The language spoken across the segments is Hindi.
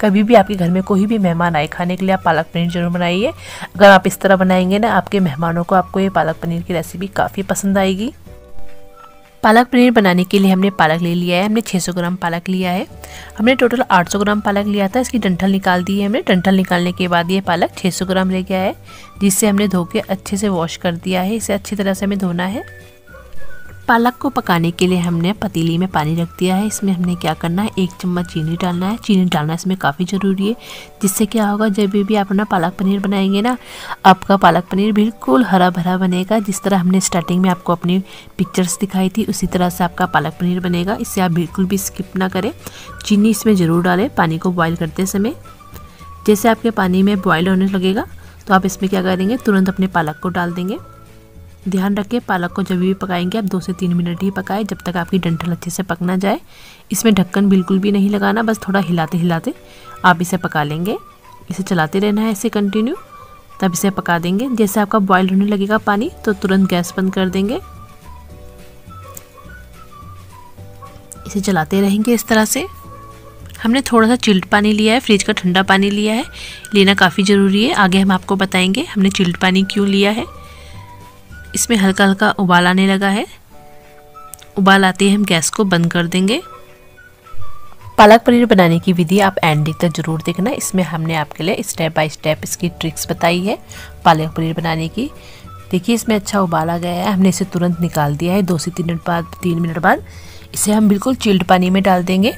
कभी भी आपके घर में कोई भी मेहमान आए, खाने के लिए आप पालक पनीर ज़रूर बनाइए। अगर आप इस तरह बनाएँगे ना, आपके मेहमानों को आपको ये पालक पनीर की रेसिपी काफ़ी पसंद आएगी। पालक पनीर बनाने के लिए हमने पालक ले लिया है, हमने 600 ग्राम पालक लिया है। हमने टोटल 800 ग्राम पालक लिया था, इसकी डंठल निकाल दी है हमने। डंठल निकालने के बाद ये पालक 600 ग्राम ले गया है जिससे हमने धो के अच्छे से वॉश कर दिया है। इसे अच्छी तरह से हमें धोना है। पालक को पकाने के लिए हमने पतीली में पानी रख दिया है। इसमें हमने क्या करना है? एक चम्मच चीनी डालना है। चीनी डालना इसमें काफ़ी ज़रूरी है, जिससे क्या होगा, जब भी आप अपना पालक पनीर बनाएँगे ना, आपका पालक पनीर बिल्कुल हरा भरा बनेगा। जिस तरह हमने स्टार्टिंग में आपको अपनी पिक्चर्स दिखाई थी, उसी तरह से आपका पालक पनीर बनेगा। इससे आप बिल्कुल भी स्किप ना करें। चीनी इसमें ज़रूर डालें। पानी को बॉयल करते समय, जैसे आपके पानी में बॉयल होने लगेगा तो आप इसमें क्या करेंगे? तुरंत अपने पालक को डाल देंगे। ध्यान रखें, पालक को जब भी पकाएँगे, आप दो से तीन मिनट ही पकाएँ, जब तक आपकी डंठल अच्छे से पक ना जाए। इसमें ढक्कन बिल्कुल भी नहीं लगाना, बस थोड़ा हिलाते हिलाते आप इसे पका लेंगे। इसे चलाते रहना है ऐसे कंटिन्यू तब इसे पका देंगे। जैसे आपका बॉयल होने लगेगा पानी तो तुरंत गैस बंद कर देंगे। इसे चलाते रहेंगे इस तरह से। हमने थोड़ा सा चिल्ड पानी लिया है, फ्रिज का ठंडा पानी लिया है। लेना काफ़ी ज़रूरी है। आगे हम आपको बताएँगे, हमने चिल्ड पानी क्यों लिया है। इसमें हल्का हल्का उबाल आने लगा है। उबाल आते ही हम गैस को बंद कर देंगे। पालक पनीर बनाने की विधि आप एंड तक ज़रूर देखना। इसमें हमने आपके लिए स्टेप बाय स्टेप इसकी ट्रिक्स बताई है पालक पनीर बनाने की। देखिए, इसमें अच्छा उबाला गया है। हमने इसे तुरंत निकाल दिया है। दो से तीन मिनट बाद, तीन मिनट बाद इसे हम बिल्कुल चिल्ड पानी में डाल देंगे।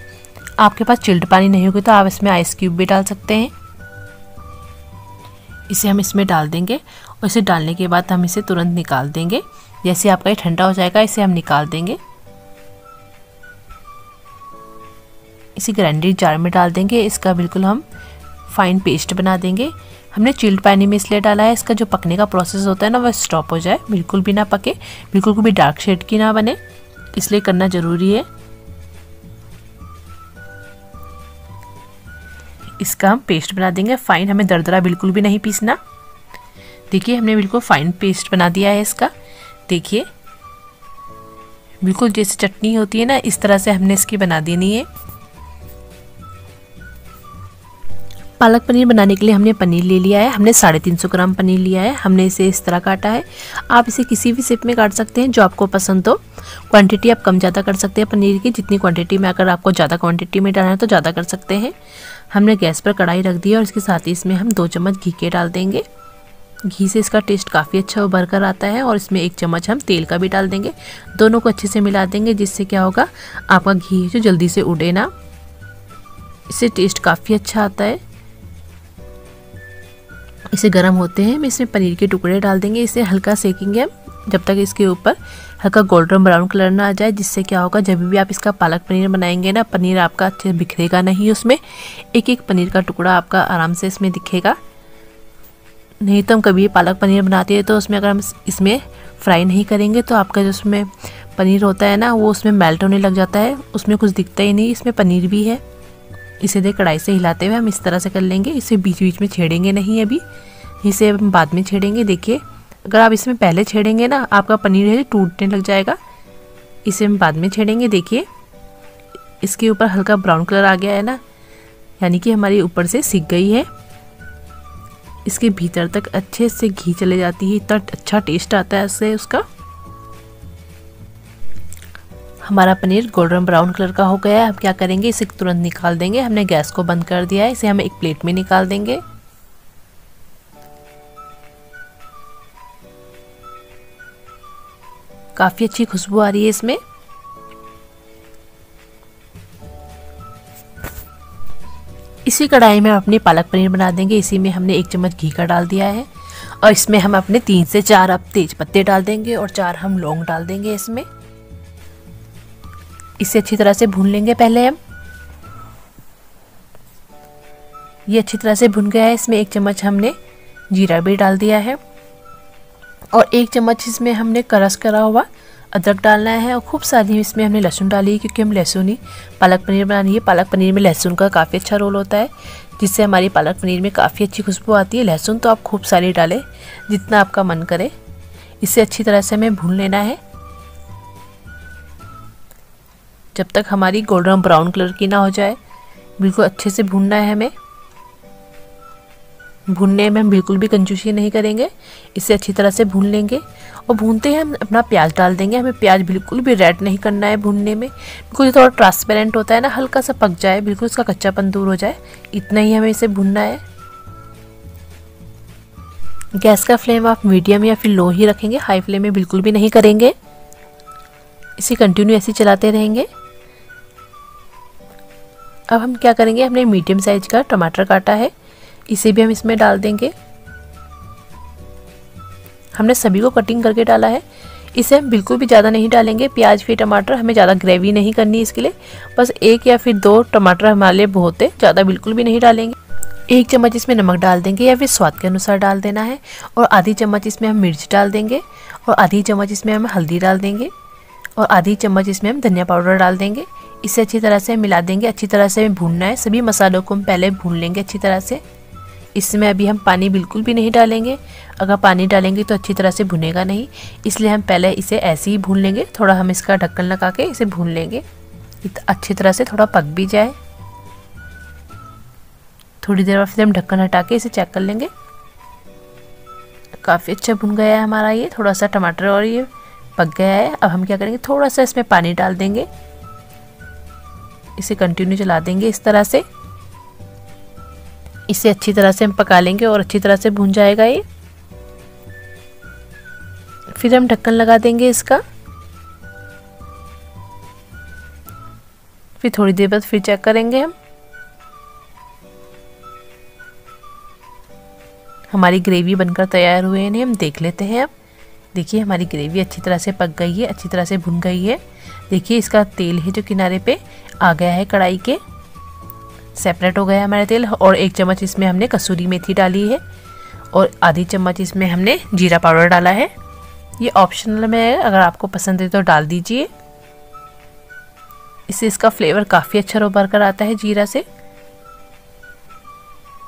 आपके पास चिल्ड पानी नहीं होगी तो आप इसमें आइस क्यूब भी डाल सकते हैं। इसे हम इसमें डाल देंगे और इसे डालने के बाद हम इसे तुरंत निकाल देंगे। जैसे आपका ये ठंडा हो जाएगा, इसे हम निकाल देंगे। इसे ग्राइंडर जार में डाल देंगे। इसका बिल्कुल हम फाइन पेस्ट बना देंगे। हमने चिल्ड पानी में इसलिए डाला है, इसका जो पकने का प्रोसेस होता है ना, वह स्टॉप हो जाए। बिल्कुल भी ना पके, बिल्कुल भी डार्क शेड की ना बने। इसलिए करना ज़रूरी है। इसका हम पेस्ट बना देंगे। फाइन हमें दरदरा बिल्कुल भी नहीं पीसना। देखिए, हमने बिल्कुल फाइन पेस्ट बना दिया है इसका। देखिए, बिल्कुल जैसे चटनी होती है ना, इस तरह से हमने इसकी बना देनी है। पालक पनीर बनाने के लिए हमने पनीर ले लिया है। हमने साढ़े तीन सौ ग्राम पनीर लिया है। हमने इसे इस तरह काटा है। आप इसे किसी भी शेप में काट सकते हैं, जो आपको पसंद हो। क्वांटिटी आप कम ज़्यादा कर सकते हैं पनीर की। जितनी क्वांटिटी में अगर आपको ज़्यादा क्वांटिटी में डालना है तो ज़्यादा कर सकते हैं। हमने गैस पर कढ़ाई रख दी और इसके साथ ही इसमें हम दो चम्मच घी के डाल देंगे। घी से इसका टेस्ट काफ़ी अच्छा उभर कर आता है और इसमें एक चम्मच हम तेल का भी डाल देंगे। दोनों को अच्छे से मिला देंगे, जिससे क्या होगा, आपका घी जो जल्दी से उड़े ना, इससे टेस्ट काफ़ी अच्छा आता है। इसे गर्म होते हैं, हम इसमें पनीर के टुकड़े डाल देंगे, इसे हल्का सेकेंगे हम। जब तक इसके ऊपर हल्का गोल्डन ब्राउन कलर ना आ जाए, जिससे क्या होगा, जब भी आप इसका पालक पनीर बनाएँगे ना, पनीर आपका अच्छे बिखरेगा नहीं उसमें। एक एक पनीर का टुकड़ा आपका आराम से इसमें दिखेगा। नहीं तो हम कभी पालक पनीर बनाते हैं तो उसमें अगर हम इसमें फ्राई नहीं करेंगे तो आपका जो उसमें पनीर होता है ना, वो उसमें मेल्ट होने लग जाता है। उसमें कुछ दिखता ही नहीं, इसमें पनीर भी है। इसे देख कढ़ाई से हिलाते हुए हम इस तरह से कर लेंगे, इसे बीच बीच में छेड़ेंगे नहीं अभी। इसे हम बाद में छेड़ेंगे, देखिए। अगर आप इसमें पहले छेड़ेंगे ना, आपका पनीर है, टूटने लग जाएगा। इसे हम बाद में छेड़ेंगे, देखिए। इसके ऊपर हल्का ब्राउन कलर आ गया है ना, यानी कि हमारी ऊपर से सीख गई है। इसके भीतर तक अच्छे से घी चले जाती है, इतना अच्छा टेस्ट आता है इससे उसका। हमारा पनीर गोल्डन ब्राउन कलर का हो गया है। अब क्या करेंगे, इसे तुरंत निकाल देंगे। हमने गैस को बंद कर दिया है। इसे हम एक प्लेट में निकाल देंगे। काफ़ी अच्छी खुशबू आ रही है इसमें। इसी कढ़ाई में हम अपनी पालक पनीर बना देंगे। इसी में हमने एक चम्मच घी का डाल दिया है और इसमें हम अपने तीन से चार अब तेज पत्ते डाल देंगे और चार हम लौंग डाल देंगे इसमें। इसे अच्छी तरह से भून लेंगे पहले हम। ये अच्छी तरह से भुन गया है। इसमें एक चम्मच हमने जीरा भी डाल दिया है। और एक चम्मच इसमें हमने करस करा हुआ अदरक डालना है और खूब सारी इसमें हमने लहसुन डाली है क्योंकि हम लहसुन ही पालक पनीर बनानी है। पालक पनीर में लहसुन का काफ़ी अच्छा रोल होता है, जिससे हमारी पालक पनीर में काफ़ी अच्छी खुशबू आती है। लहसुन तो आप खूब सारी डालें, जितना आपका मन करे। इसे अच्छी तरह से हमें भून लेना है। जब तक हमारी गोल्डन ब्राउन कलर की ना हो जाए, बिल्कुल अच्छे से भूनना है हमें। भूनने में हम बिल्कुल भी कंजूसी नहीं करेंगे। इसे अच्छी तरह से भून लेंगे। और भूनते ही हम अपना प्याज डाल देंगे। हमें प्याज बिल्कुल भी रेड नहीं करना है भूनने में। बिल्कुल थोड़ा ट्रांसपेरेंट होता है ना, हल्का सा पक जाए, बिल्कुल उसका कच्चापन दूर हो जाए। इतना ही हमें इसे भूनना है। गैस का फ्लेम आप मीडियम या फिर लो ही रखेंगे। हाई फ्लेम में बिल्कुल भी नहीं करेंगे। इसे कंटिन्यू ऐसे चलाते रहेंगे। अब हम क्या करेंगे? हमने मीडियम साइज़ का टमाटर काटा है। इसे भी हम इसमें डाल देंगे। हमने सभी को कटिंग करके डाला है। इसे हम बिल्कुल भी ज़्यादा नहीं डालेंगे। प्याज फिर टमाटर, हमें ज़्यादा ग्रेवी नहीं करनी इसके लिए। बस एक या फिर दो टमाटर हमारे लिए बहुत है, ज़्यादा बिल्कुल भी नहीं डालेंगे। एक चम्मच इसमें नमक डाल देंगे या फिर स्वाद के अनुसार डाल देना है। और आधी चम्मच इसमें हम मिर्च डाल देंगे। और आधी चम्मच इसमें हम हल्दी डाल देंगे। और आधी चम्मच इसमें हम धनिया पाउडर डाल देंगे। इसे अच्छी तरह से मिला देंगे। अच्छी तरह से हमें भूनना है। सभी मसालों को हम पहले भून लेंगे अच्छी तरह से। इसमें अभी हम पानी बिल्कुल भी नहीं डालेंगे। अगर पानी डालेंगे तो अच्छी तरह से भुनेगा नहीं। इसलिए हम पहले इसे ऐसे ही भून लेंगे। थोड़ा हम इसका ढक्कन लगा के इसे भून लेंगे। अच्छी तरह से थोड़ा पक भी जाए। थोड़ी देर बाद फिर हम ढक्कन हटा के इसे चेक कर लेंगे। काफ़ी अच्छा भुन गया है हमारा ये। थोड़ा सा टमाटर और ये पक गया है। अब हम क्या करेंगे? थोड़ा सा इसमें पानी डाल देंगे। इसे कंटिन्यू चला देंगे इस तरह से। इसे अच्छी तरह से हम पका लेंगे और अच्छी तरह से भून जाएगा ये। फिर हम ढक्कन लगा देंगे इसका। फिर थोड़ी देर बाद फिर चेक करेंगे हम। हमारी ग्रेवी बनकर तैयार हुए हैं, हम देख लेते हैं अब। देखिए, हमारी ग्रेवी अच्छी तरह से पक गई है, अच्छी तरह से भुन गई है। देखिए, इसका तेल है जो किनारे पे आ गया है कढ़ाई के। सेपरेट हो गया हमारा तेल और एक चम्मच इसमें हमने कसूरी मेथी डाली है और आधी चम्मच इसमें हमने जीरा पाउडर डाला है। ये ऑप्शनल में है, अगर आपको पसंद है तो डाल दीजिए। इससे इसका फ्लेवर काफ़ी अच्छा उभर कर आता है जीरा से।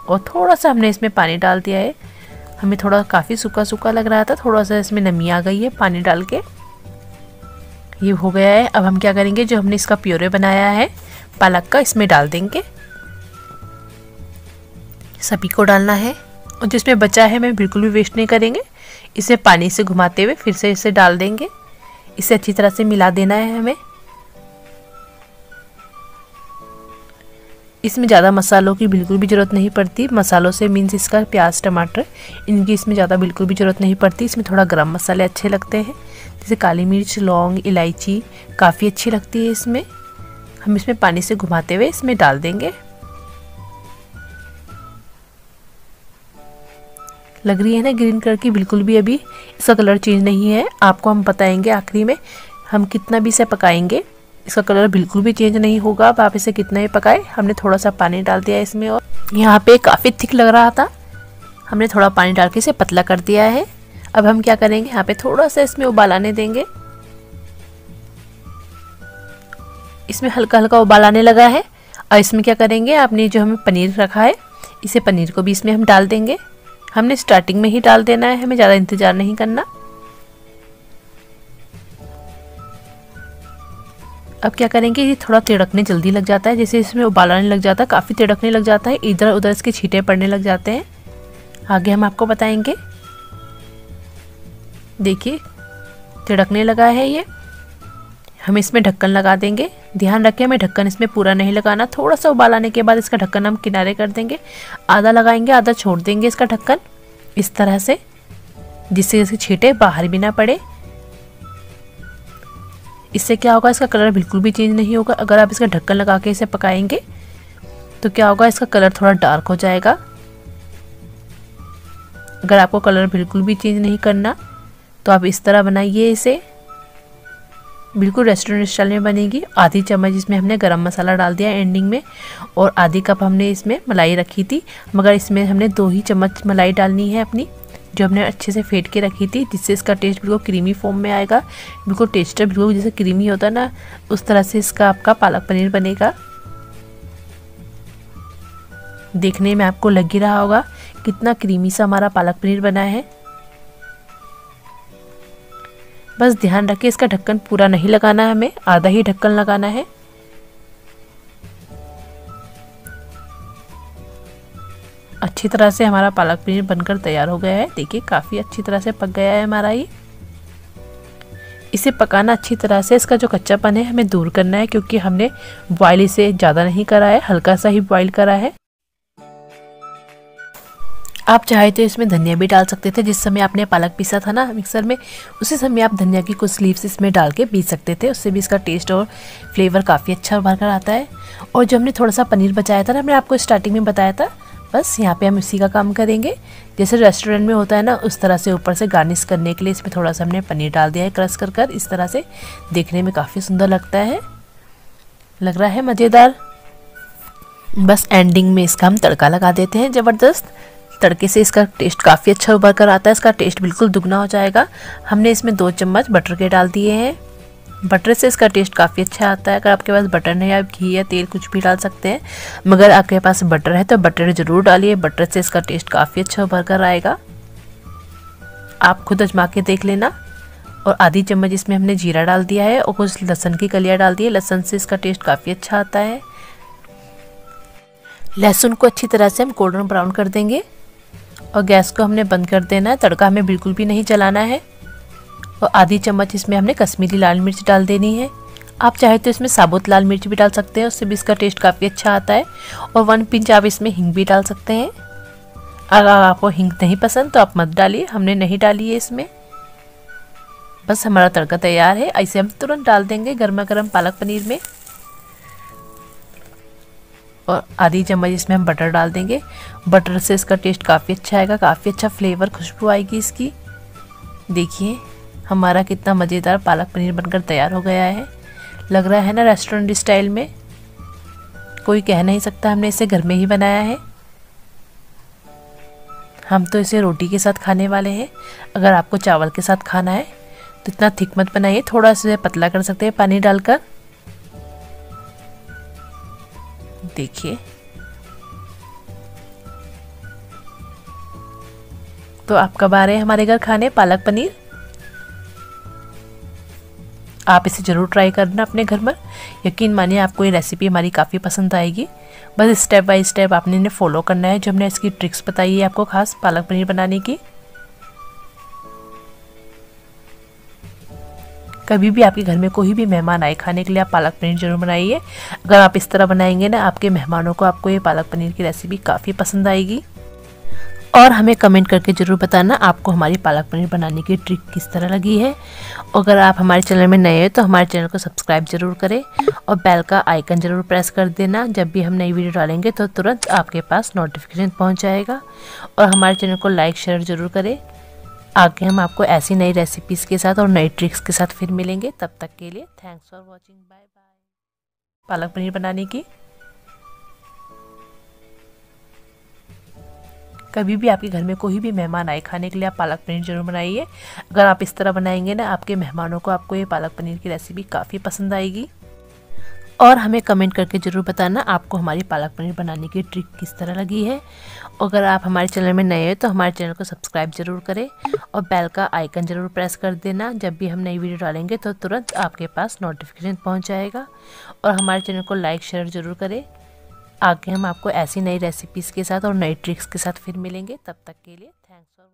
और थोड़ा सा हमने इसमें पानी डाल दिया है। हमें थोड़ा काफ़ी सूखा सूखा लग रहा था थोड़ा सा इसमें नमी आ गई है पानी डाल के। ये हो गया है। अब हम क्या करेंगे, जो हमने इसका प्योरे बनाया है, पालक का इसमें डाल देंगे। सभी को डालना है। और जिसमें बचा है, मैं बिल्कुल भी वेस्ट नहीं करेंगे। इसे पानी से घुमाते हुए फिर से इसे डाल देंगे। इसे अच्छी तरह से मिला देना है हमें। इसमें ज़्यादा मसालों की बिल्कुल भी ज़रूरत नहीं पड़ती। मसालों से मीन्स इसका प्याज, टमाटर, इनकी इसमें ज़्यादा बिल्कुल भी ज़रूरत नहीं पड़ती। इसमें थोड़ा गरम मसाले अच्छे लगते हैं। जैसे काली मिर्च, लौंग, इलायची, काफ़ी अच्छी लगती है इसमें। हम इसमें पानी से घुमाते हुए इसमें डाल देंगे। लग रही है ना ग्रीन कलर की? बिल्कुल भी अभी इसका कलर चेंज नहीं है। आपको हम बताएँगे आखिरी में हम कितना भी इसे पकाएँगे, इसका कलर बिल्कुल भी चेंज नहीं होगा। अब आप इसे कितना ही पकाए। हमने थोड़ा सा पानी डाल दिया इसमें और यहाँ पे काफ़ी थिक लग रहा था। हमने थोड़ा पानी डाल के इसे पतला कर दिया है। अब हम क्या करेंगे? यहाँ पे थोड़ा सा इसमें उबाल आने देंगे। इसमें हल्का हल्का उबाल आने लगा है। और इसमें क्या करेंगे? आपने जो हमें पनीर रखा है, इसे पनीर को भी इसमें हम डाल देंगे। हमने स्टार्टिंग में ही डाल देना है, हमें ज़्यादा इंतज़ार नहीं करना। अब क्या करेंगे, ये थोड़ा तिड़कने जल्दी लग जाता है, जैसे इसमें उबाल आने लग जाता है, काफ़ी तिड़कने लग जाता है, इधर उधर इसके छींटे पड़ने लग जाते हैं। आगे हम आपको बताएँगे। देखिए, तिड़कने लगा है ये। हम इसमें ढक्कन लगा देंगे। ध्यान रखें, हमें ढक्कन इसमें पूरा नहीं लगाना। थोड़ा सा उबाल आने के बाद इसका ढक्कन हम किनारे कर देंगे। आधा लगाएँगे, आधा छोड़ देंगे इसका ढक्कन। इस तरह से, जिससे इसके छींटे बाहर भी ना पड़े। इससे क्या होगा, इसका कलर बिल्कुल भी चेंज नहीं होगा। अगर आप इसका ढक्कन लगा के इसे पकाएँगे तो क्या होगा, इसका कलर थोड़ा डार्क हो जाएगा। अगर आपको कलर बिल्कुल भी चेंज नहीं करना तो आप इस तरह बनाइए इसे। बिल्कुल रेस्टोरेंट स्टाइल में बनेगी। आधी चम्मच इसमें हमने गरम मसाला डाल दिया एंडिंग में और आधी कप हमने इसमें मलाई रखी थी। मगर इसमें हमने दो ही चम्मच मलाई डालनी है अपनी, जो हमने अच्छे से फेंट के रखी थी, जिससे इसका टेस्ट बिल्कुल क्रीमी फॉर्म में आएगा। बिल्कुल टेस्टर बिल्कुल जैसे क्रीमी होता है ना, उस तरह से इसका आपका पालक पनीर बनेगा। देखने में आपको लग ही रहा होगा कितना क्रीमी सा हमारा पालक पनीर बना है। बस ध्यान रखें, इसका ढक्कन पूरा नहीं लगाना है हमें, आधा ही ढक्कन लगाना है। अच्छी तरह से हमारा पालक पनीर बनकर तैयार हो गया है। देखिए, काफ़ी अच्छी तरह से पक गया है हमारा ये। इसे पकाना अच्छी तरह से, इसका जो कच्चापन है, हमें दूर करना है, क्योंकि हमने बॉयल इसे ज़्यादा नहीं करा है, हल्का सा ही बॉयल करा है। आप चाहे तो इसमें धनिया भी डाल सकते थे, जिस समय आपने पालक पीसा था ना मिक्सर में, उसी समय आप धनिया की कुछ स्लीव्स इसमें डाल के पीस सकते थे। उससे भी इसका टेस्ट और फ्लेवर काफ़ी अच्छा उभर कर आता है। और जो हमने थोड़ा सा पनीर बचाया था ना, हमने आपको स्टार्टिंग में बताया था, बस यहाँ पे हम इसी का काम करेंगे। जैसे रेस्टोरेंट में होता है ना, उस तरह से ऊपर से गार्निश करने के लिए इसमें थोड़ा सा हमने पनीर डाल दिया है क्रश कर कर। इस तरह से देखने में काफ़ी सुंदर लगता है। लग रहा है मज़ेदार? बस एंडिंग में इसका हम तड़का लगा देते हैं, ज़बरदस्त। तड़के से इसका टेस्ट काफ़ी अच्छा उभर कर आता है। इसका टेस्ट बिल्कुल दुगना हो जाएगा। हमने इसमें दो चम्मच बटर के डाल दिए हैं। बटर से इसका टेस्ट काफ़ी अच्छा आता है। अगर आपके पास बटर नहीं आप घी या तेल कुछ भी डाल सकते हैं। मगर आपके पास बटर है तो बटर ज़रूर डालिए। बटर से इसका टेस्ट काफ़ी अच्छा उभर कर आएगा। आप खुद अजमा के देख लेना। और आधी चम्मच इसमें हमने जीरा डाल दिया है और कुछ लहसन की कलियाँ डाल दी है। लहसन से इसका टेस्ट काफ़ी अच्छा आता है। लहसुन को अच्छी तरह से हम गोल्डन ब्राउन कर देंगे। और गैस को हमने बंद कर देना है। तड़का हमें बिल्कुल भी नहीं चलाना है। और आधी चम्मच इसमें हमने कश्मीरी लाल मिर्च डाल देनी है। आप चाहे तो इसमें साबुत लाल मिर्च भी डाल सकते हैं। उससे भी इसका टेस्ट काफ़ी अच्छा आता है। और वन पिंच आप इसमें हिंग भी डाल सकते हैं। अगर आपको हिंग नहीं पसंद तो आप मत डालिए। हमने नहीं डाली है इसमें। बस हमारा तड़का तैयार है। ऐसे हम तुरंत डाल देंगे गर्मा गर्म पालक पनीर में। और आधी चम्मच इसमें हम बटर डाल देंगे। बटर से इसका टेस्ट काफ़ी अच्छा आएगा, काफ़ी अच्छा फ्लेवर खुशबू आएगी इसकी। देखिए, हमारा कितना मज़ेदार पालक पनीर बनकर तैयार हो गया है। लग रहा है ना रेस्टोरेंट स्टाइल में? कोई कह नहीं सकता हमने इसे घर में ही बनाया है। हम तो इसे रोटी के साथ खाने वाले हैं। अगर आपको चावल के साथ खाना है तो इतना थिक मत बनाइए, थोड़ा सा पतला कर सकते हैं, पानी डालकर। देखिए। तो आप कब आ रहे हैं हमारे घर खाने, पालक पनीर। आप इसे ज़रूर ट्राई करना अपने घर में। यकीन मानिए आपको ये रेसिपी हमारी काफ़ी पसंद आएगी। बस स्टेप बाय स्टेप आपने इन्हें फॉलो करना है। जो हमने इसकी ट्रिक्स बताई है आपको खास पालक पनीर बनाने की। कभी भी आपके घर में कोई भी मेहमान आए, खाने के लिए आप पालक पनीर ज़रूर बनाइए। अगर आप इस तरह बनाएँगे ना, आपके मेहमानों को आपको ये पालक पनीर की रेसिपी काफ़ी पसंद आएगी। और हमें कमेंट करके ज़रूर बताना, आपको हमारी पालक पनीर बनाने की ट्रिक किस तरह लगी है। अगर आप हमारे चैनल में नए हैं तो हमारे चैनल को सब्सक्राइब ज़रूर करें और बेल का आइकन ज़रूर प्रेस कर देना। जब भी हम नई वीडियो डालेंगे तो तुरंत आपके पास नोटिफिकेशन पहुँच जाएगा। और हमारे चैनल को लाइक शेयर ज़रूर करें। आगे हम आपको ऐसी नई रेसिपीज़ के साथ और नई ट्रिक्स के साथ फिर मिलेंगे। तब तक के लिए thanks for watching bye bye palak paneer बनाने की। कभी भी आपके घर में कोई भी मेहमान आए खाने के लिए आप पालक पनीर ज़रूर बनाइए। अगर आप इस तरह बनाएँगे ना, आपके मेहमानों को आपको ये पालक पनीर की रेसिपी काफ़ी पसंद आएगी। और हमें कमेंट करके ज़रूर बताना आपको हमारी पालक पनीर बनाने की ट्रिक किस तरह लगी है। अगर आप हमारे चैनल में नए हैं तो हमारे चैनल को सब्सक्राइब ज़रूर करें और बेल का आइकन ज़रूर प्रेस कर देना। जब भी हम नई वीडियो डालेंगे तो तुरंत आपके पास नोटिफिकेशन पहुँच जाएगा। और हमारे चैनल को लाइक शेयर ज़रूर करें। आगे हम आपको ऐसी नई रेसिपीज़ के साथ और नई ट्रिक्स के साथ फिर मिलेंगे। तब तक के लिए थैंक्स फॉर